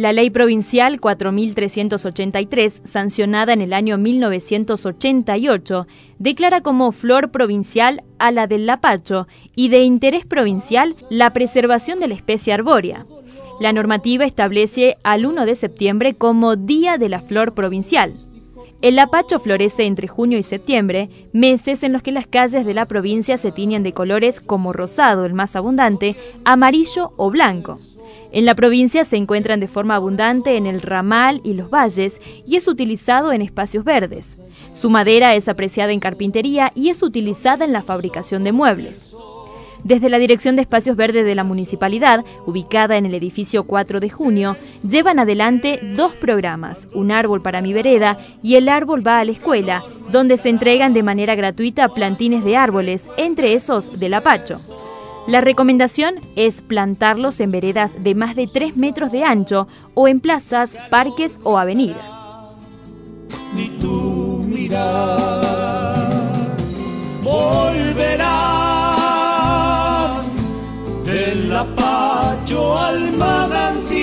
La ley provincial 4383, sancionada en el año 1988, declara como flor provincial a la del lapacho y de interés provincial la preservación de la especie arbórea. La normativa establece al 1 de septiembre como Día de la Flor Provincial. El lapacho florece entre junio y septiembre, meses en los que las calles de la provincia se tiñen de colores como rosado, el más abundante, amarillo o blanco. En la provincia se encuentran de forma abundante en el ramal y los valles y es utilizado en espacios verdes. Su madera es apreciada en carpintería y es utilizada en la fabricación de muebles. Desde la Dirección de Espacios Verdes de la Municipalidad, ubicada en el edificio 4 de junio, llevan adelante dos programas, Un árbol para mi vereda y El árbol va a la escuela, donde se entregan de manera gratuita plantines de árboles, entre esos del apacho. La recomendación es plantarlos en veredas de más de 3 metros de ancho o en plazas, parques o avenidas. Ni tu mirar volverás del lapacho al manantial.